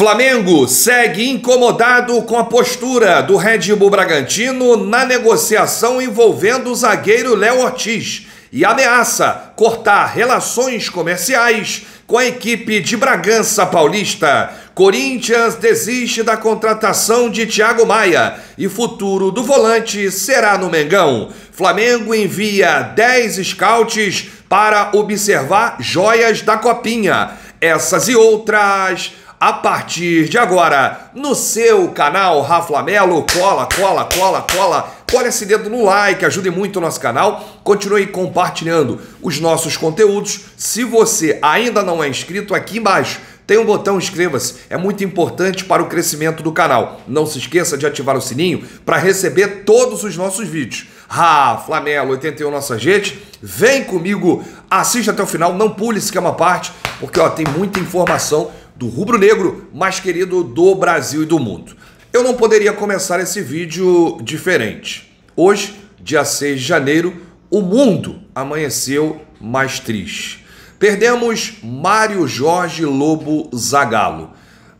Flamengo segue incomodado com a postura do Red Bull Bragantino na negociação envolvendo o zagueiro Léo Ortiz e ameaça cortar relações comerciais com a equipe de Bragança Paulista. Corinthians desiste da contratação de Thiago Maia e futuro do volante será no Mengão. Flamengo envia 10 scouts para observar joias da Copinha. Essas e outras a partir de agora no seu canal Rafa Melo. Cola, cola, cola, cola. Cole esse dedo no like, ajude muito o nosso canal. Continue compartilhando os nossos conteúdos. Se você ainda não é inscrito, aqui embaixo tem um botão inscreva-se, é muito importante para o crescimento do canal. Não se esqueça de ativar o sininho para receber todos os nossos vídeos. Ah, Flamelo 81 nossa gente, vem comigo, assista até o final, não pule esquema parte, porque ó, tem muita informação do rubro-negro mais querido do Brasil e do mundo. Eu não poderia começar esse vídeo diferente. Hoje, dia 6 de janeiro, o mundo amanheceu mais triste. Perdemos Mário Jorge Lobo Zagallo,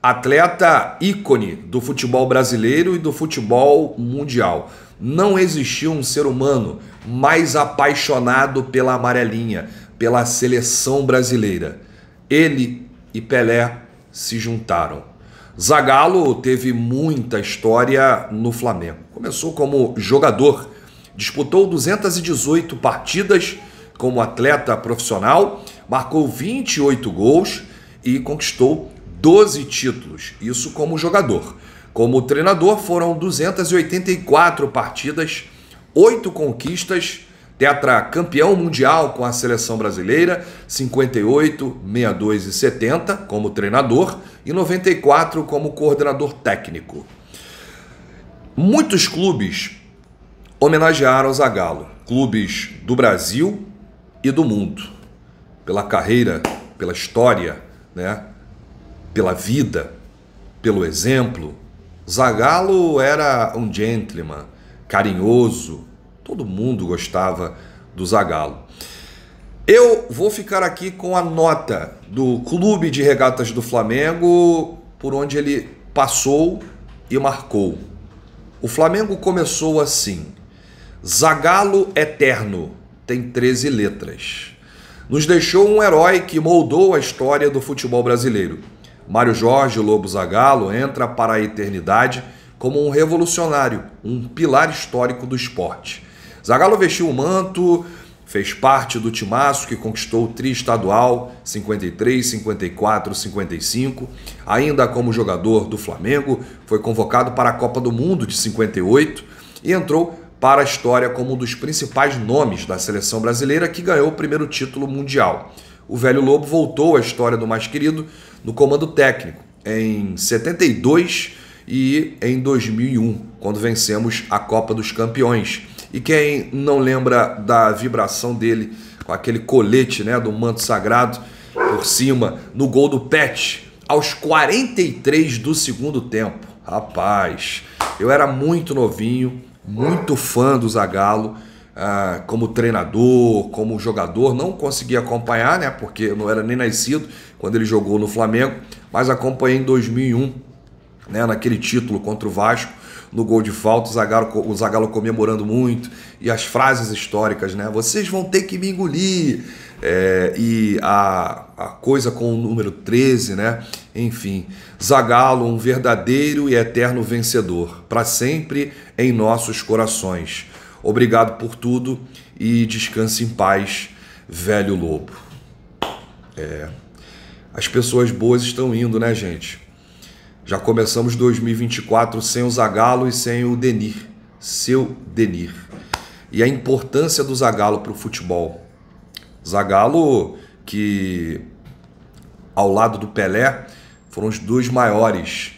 atleta ícone do futebol brasileiro e do futebol mundial. Não existiu um ser humano mais apaixonado pela amarelinha, pela seleção brasileira. Ele e Pelé se juntaram. Zagallo teve muita história no Flamengo. Começou como jogador, disputou 218 partidas como atleta profissional, marcou 28 gols e conquistou 12 títulos, isso como jogador. Como treinador, foram 284 partidas, 8 conquistas tetra campeão mundial com a seleção brasileira, 58, 62 e 70 como treinador e 94 como coordenador técnico. Muitos clubes homenagearam Zagallo, clubes do Brasil e do mundo, pela carreira, pela história, né? pela vida, pelo exemplo. Zagallo era um gentleman, carinhoso, Todo mundo gostava do Zagallo. Eu vou ficar aqui com a nota do Clube de Regatas do Flamengo, por onde ele passou e marcou. O Flamengo começou assim: Zagallo Eterno, tem 13 letras. Nos deixou um herói que moldou a história do futebol brasileiro. Mário Jorge Lobo Zagallo entra para a eternidade como um revolucionário, um pilar histórico do esporte. Zagallo vestiu o manto, fez parte do timaço que conquistou o tri estadual 53, 54, 55. Ainda como jogador do Flamengo, foi convocado para a Copa do Mundo de 58 e entrou para a história como um dos principais nomes da seleção brasileira que ganhou o primeiro título mundial. O velho Lobo voltou à história do mais querido no comando técnico em 72 e em 2001, quando vencemos a Copa dos Campeões e quem não lembra da vibração dele com aquele colete né, do manto sagrado por cima no gol do Pet aos 43 do segundo tempo. Rapaz, eu era muito novinho, muito fã do Zagallo. Ah, como treinador, como jogador, não consegui acompanhar, né? Porque eu não era nem nascido quando ele jogou no Flamengo, mas acompanhei em 2001, né? Naquele título contra o Vasco no gol de falta, o Zagallo, o Zagallo comemorando muito, e as frases históricas, né? Vocês vão ter que me engolir. É, e a, a coisa com o número 13, né? Enfim, Zagallo, um verdadeiro e eterno vencedor, para sempre em nossos corações. Obrigado por tudo e descanse em paz, velho lobo. É. As pessoas boas estão indo, né, gente? Já começamos 2024 sem o Zagallo e sem o Denir, seu Denir. E a importância do Zagallo para o futebol. Zagallo, que ao lado do Pelé, foram os dois maiores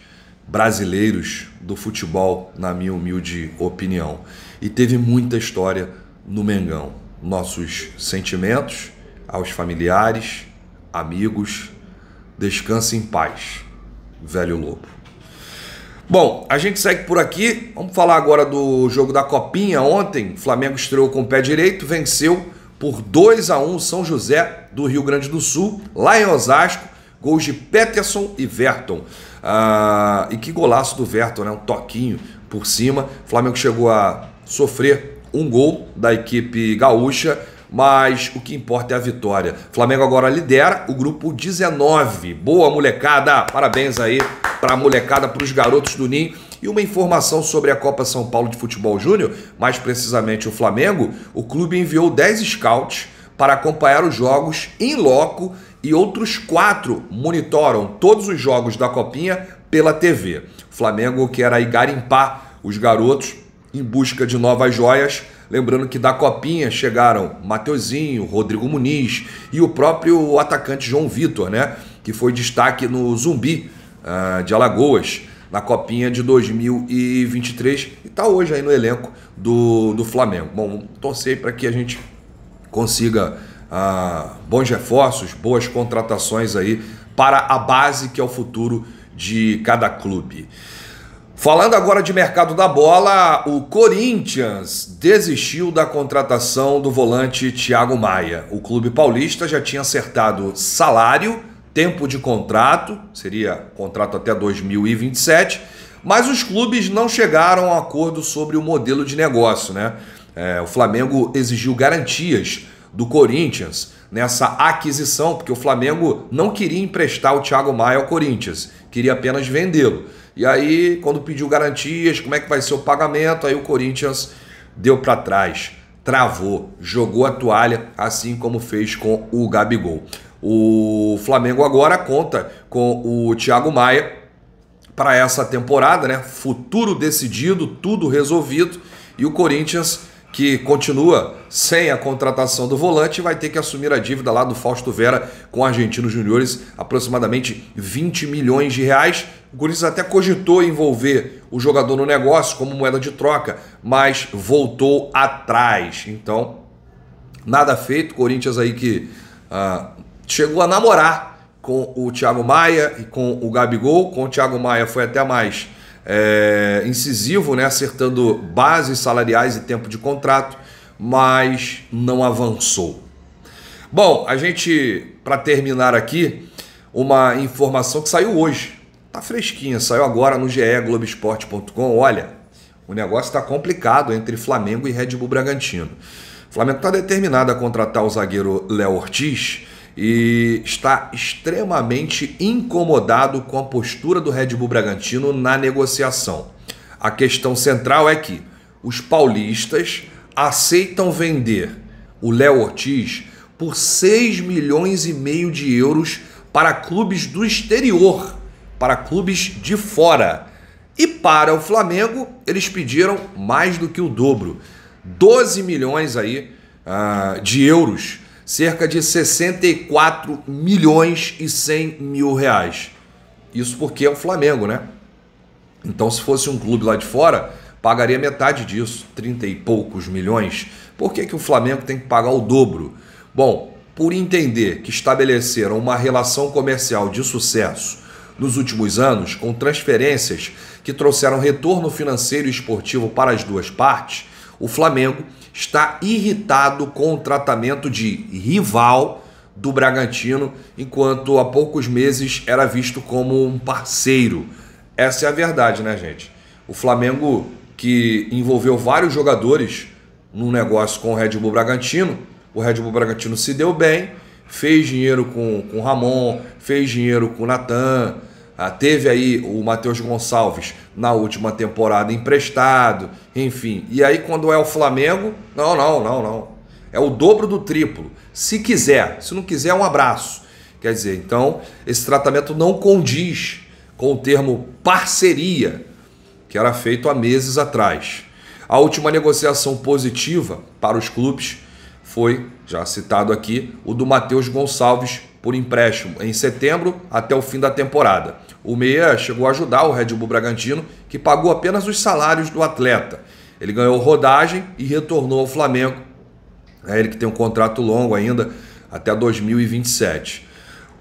brasileiros do futebol, na minha humilde opinião. E teve muita história no Mengão. Nossos sentimentos aos familiares, amigos, descanse em paz velho lobo. Bom, a gente segue por aqui. Vamos falar agora do jogo da Copinha. Ontem, Flamengo estreou com o pé direito, venceu por 2 a 1 São José do Rio Grande do Sul, lá em Osasco, Gols de Peterson e Verton. Ah, e que golaço do Verton, né? Um toquinho por cima. O Flamengo chegou a sofrer um gol da equipe gaúcha, mas o que importa é a vitória. O Flamengo agora lidera o grupo 19. Boa molecada! Parabéns aí para a molecada, para os garotos do Ninho. E uma informação sobre a Copa São Paulo de Futebol Júnior, mais precisamente o Flamengo, o clube enviou 10 scouts para acompanhar os jogos em loco e outros quatro monitoram todos os jogos da Copinha pela TV. O Flamengo quer aí garimpar os garotos em busca de novas joias. Lembrando que da Copinha chegaram Mateuzinho, Rodrigo Muniz e o próprio atacante João Vitor, né? Que foi destaque no Zumbi uh, de Alagoas na Copinha de 2023 e está hoje aí no elenco do, do Flamengo. Bom, torcer para que a gente consiga ah, bons reforços, boas contratações aí para a base que é o futuro de cada clube. Falando agora de mercado da bola, o Corinthians desistiu da contratação do volante Thiago Maia. O clube paulista já tinha acertado salário tempo de contrato, seria contrato até 2027, mas os clubes não chegaram a acordo sobre o modelo de negócio, né? É, o Flamengo exigiu garantias do Corinthians nessa aquisição, porque o Flamengo não queria emprestar o Thiago Maia ao Corinthians, queria apenas vendê-lo. E aí, quando pediu garantias, como é que vai ser o pagamento, aí o Corinthians deu para trás, travou, jogou a toalha, assim como fez com o Gabigol. O Flamengo agora conta com o Thiago Maia para essa temporada, né? Futuro decidido, tudo resolvido. E o Corinthians, que continua sem a contratação do volante, vai ter que assumir a dívida lá do Fausto Vera com Argentinos Juniores, aproximadamente 20 milhões de reais. O Corinthians até cogitou envolver o jogador no negócio como moeda de troca, mas voltou atrás. Então, nada feito. Corinthians aí que ah, chegou a namorar com o Thiago Maia e com o Gabigol. Com o Thiago Maia foi até mais é, incisivo, né? acertando bases salariais e tempo de contrato, mas não avançou. Bom, a gente, para terminar aqui, uma informação que saiu hoje. Tá fresquinha, saiu agora no GE Globoesporte.com. Olha, o negócio está complicado entre Flamengo e Red Bull Bragantino. O Flamengo está determinado a contratar o zagueiro Léo Ortiz e está extremamente incomodado com a postura do Red Bull Bragantino na negociação. A questão central é que os paulistas aceitam vender o Léo Ortiz por 6 milhões e meio de euros para clubes do exterior, para clubes de fora. E para o Flamengo, eles pediram mais do que o dobro, 12 milhões aí uh, de euros cerca de 64 milhões e 100 mil reais. Isso porque é o Flamengo, né? Então, se fosse um clube lá de fora, pagaria metade disso, 30 e poucos milhões. Por que, que o Flamengo tem que pagar o dobro? Bom, por entender que estabeleceram uma relação comercial de sucesso nos últimos anos, com transferências que trouxeram retorno financeiro e esportivo para as duas partes, o Flamengo está irritado com o tratamento de rival do Bragantino, enquanto há poucos meses era visto como um parceiro. Essa é a verdade, né, gente? O Flamengo, que envolveu vários jogadores num negócio com o Red Bull Bragantino, o Red Bull Bragantino se deu bem, fez dinheiro com o Ramon, fez dinheiro com o Natan, teve aí o Matheus Gonçalves na última temporada emprestado, enfim. E aí quando é o Flamengo, não, não, não, não. É o dobro do triplo. Se quiser, se não quiser, um abraço. Quer dizer, então esse tratamento não condiz com o termo parceria que era feito há meses atrás. A última negociação positiva para os clubes foi, já citado aqui, o do Matheus Gonçalves por empréstimo em setembro até o fim da temporada. O Meia chegou a ajudar o Red Bull Bragantino, que pagou apenas os salários do atleta. Ele ganhou rodagem e retornou ao Flamengo. É ele que tem um contrato longo ainda até 2027.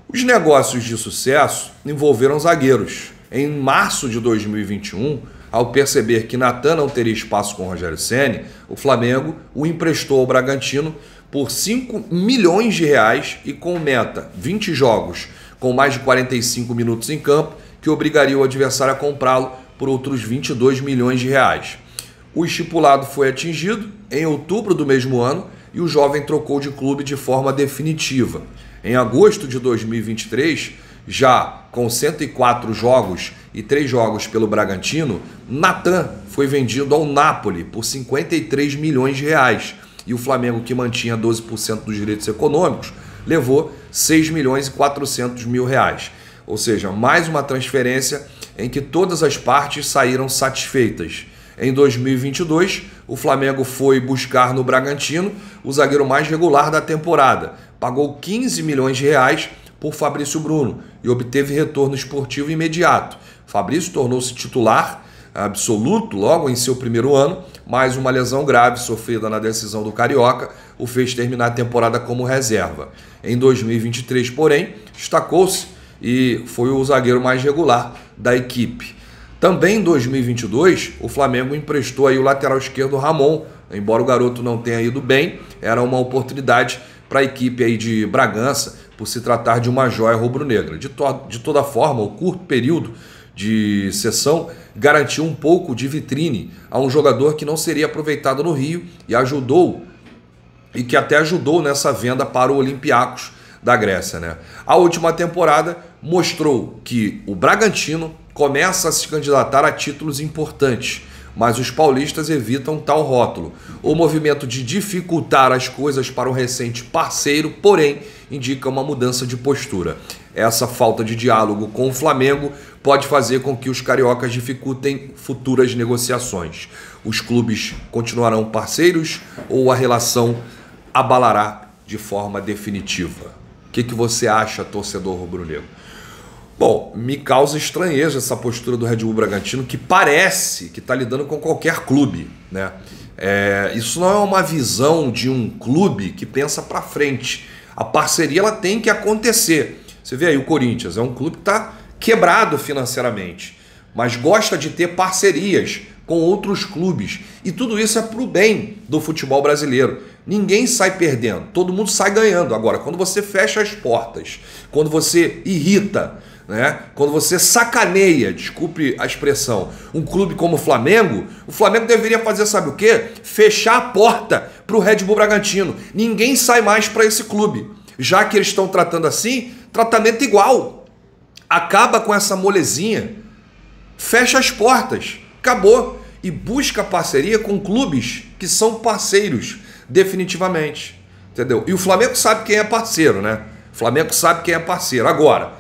Os negócios de sucesso envolveram zagueiros. Em março de 2021, ao perceber que Natan não teria espaço com Rogério Ceni, o Flamengo o emprestou ao Bragantino por 5 milhões de reais e com meta 20 jogos com mais de 45 minutos em campo, que obrigaria o adversário a comprá-lo por outros 22 milhões de reais. O estipulado foi atingido em outubro do mesmo ano e o jovem trocou de clube de forma definitiva. Em agosto de 2023, já com 104 jogos e 3 jogos pelo Bragantino, Natan foi vendido ao Napoli por 53 milhões de reais e o Flamengo, que mantinha 12% dos direitos econômicos, levou 6 milhões e 400 mil reais. Ou seja, mais uma transferência em que todas as partes saíram satisfeitas. Em 2022, o Flamengo foi buscar no Bragantino o zagueiro mais regular da temporada. Pagou 15 milhões de reais por Fabrício Bruno e obteve retorno esportivo imediato. Fabrício tornou-se titular absoluto logo em seu primeiro ano, mas uma lesão grave sofrida na decisão do Carioca o fez terminar a temporada como reserva. Em 2023, porém, destacou-se e foi o zagueiro mais regular da equipe. Também em 2022, o Flamengo emprestou aí o lateral esquerdo Ramon, embora o garoto não tenha ido bem, era uma oportunidade para a equipe aí de Bragança, por se tratar de uma joia rubro-negra. De, to de toda forma, o curto período de sessão garantiu um pouco de vitrine a um jogador que não seria aproveitado no Rio e ajudou e que até ajudou nessa venda para o Olympiacos da Grécia, né? A última temporada mostrou que o Bragantino começa a se candidatar a títulos importantes, mas os paulistas evitam tal rótulo. O movimento de dificultar as coisas para um recente parceiro, porém, indica uma mudança de postura. Essa falta de diálogo com o Flamengo pode fazer com que os cariocas dificultem futuras negociações. Os clubes continuarão parceiros ou a relação abalará de forma definitiva? O que, que você acha, torcedor rubro-negro? Bom, me causa estranheza essa postura do Red Bull Bragantino, que parece que está lidando com qualquer clube. Né? É, isso não é uma visão de um clube que pensa para frente. A parceria ela tem que acontecer. Você vê aí o Corinthians, é um clube que está quebrado financeiramente, mas gosta de ter parcerias com outros clubes. E tudo isso é para o bem do futebol brasileiro. Ninguém sai perdendo, todo mundo sai ganhando. Agora, quando você fecha as portas, quando você irrita, né? quando você sacaneia, desculpe a expressão, um clube como o Flamengo, o Flamengo deveria fazer, sabe o quê? Fechar a porta para o Red Bull Bragantino. Ninguém sai mais para esse clube. Já que eles estão tratando assim, tratamento igual acaba com essa molezinha, fecha as portas, acabou e busca parceria com clubes que são parceiros definitivamente, entendeu? E o Flamengo sabe quem é parceiro, né? O Flamengo sabe quem é parceiro. Agora,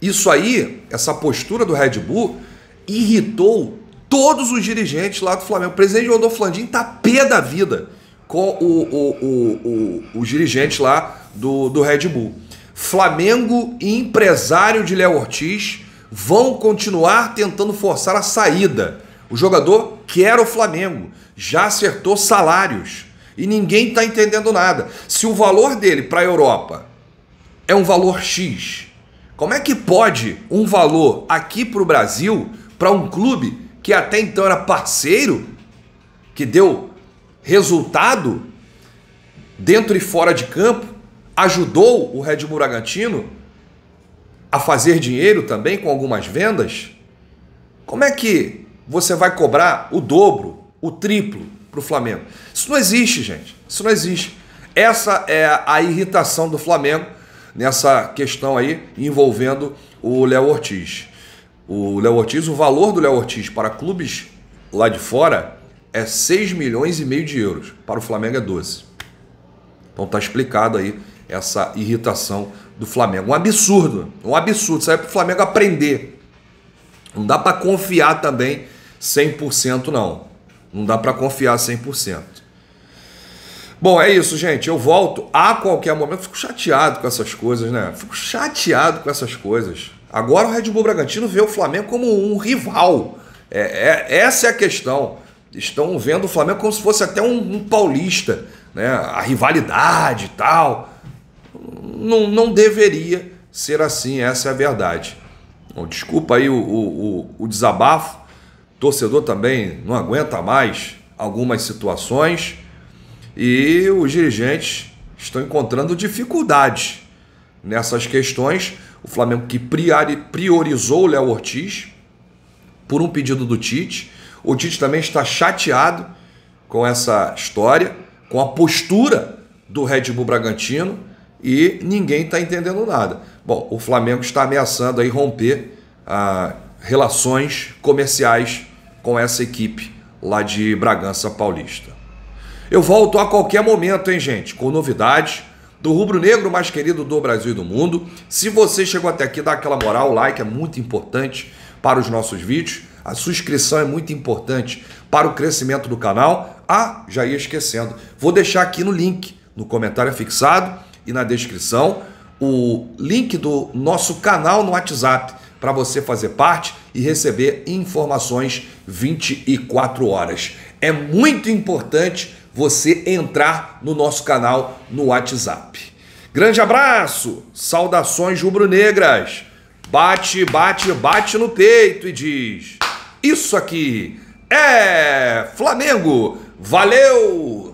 isso aí, essa postura do Red Bull irritou todos os dirigentes lá do Flamengo. O presidente Rodolfo Landim tá pé da vida com o, o, o, o, os dirigentes lá do, do Red Bull. Flamengo e empresário de Léo Ortiz vão continuar tentando forçar a saída. O jogador quer o Flamengo, já acertou salários e ninguém está entendendo nada. Se o valor dele para a Europa é um valor X, como é que pode um valor aqui para o Brasil, para um clube que até então era parceiro, que deu resultado dentro e fora de campo, ajudou o Red Bull Bragantino a fazer dinheiro também com algumas vendas, como é que você vai cobrar o dobro, o triplo para o Flamengo? Isso não existe, gente. Isso não existe. Essa é a irritação do Flamengo nessa questão aí envolvendo o Léo Ortiz. O Léo Ortiz, o valor do Léo Ortiz para clubes lá de fora é 6 milhões e meio de euros. Para o Flamengo é 12. Então tá explicado aí essa irritação do Flamengo. Um absurdo, um absurdo. Isso aí é para o Flamengo aprender. Não dá para confiar também 100% não. Não dá para confiar 100%. Bom, é isso, gente. Eu volto a qualquer momento. Fico chateado com essas coisas, né? Fico chateado com essas coisas. Agora o Red Bull Bragantino vê o Flamengo como um rival. É, é essa é a questão. Estão vendo o Flamengo como se fosse até um, um paulista, né? A rivalidade e tal não, não deveria ser assim, essa é a verdade. Bom, desculpa aí o, o, o desabafo, torcedor também não aguenta mais algumas situações e os dirigentes estão encontrando dificuldades nessas questões O Flamengo que priorizou o Léo Ortiz por um pedido do Tite. O Tite também está chateado com essa história, com a postura do Red Bull Bragantino e ninguém está entendendo nada. Bom, o Flamengo está ameaçando aí romper ah, relações comerciais com essa equipe lá de Bragança Paulista. Eu volto a qualquer momento, hein, gente, com novidades do rubro-negro mais querido do Brasil e do mundo. Se você chegou até aqui, dá aquela moral, o like é muito importante para os nossos vídeos. A sua inscrição é muito importante para o crescimento do canal. Ah, já ia esquecendo. Vou deixar aqui no link, no comentário fixado e na descrição, o link do nosso canal no WhatsApp para você fazer parte e receber informações 24 horas. É muito importante você entrar no nosso canal no WhatsApp. Grande abraço, saudações rubro-negras. Bate, bate, bate no peito e diz: Isso aqui é Flamengo. Valeu!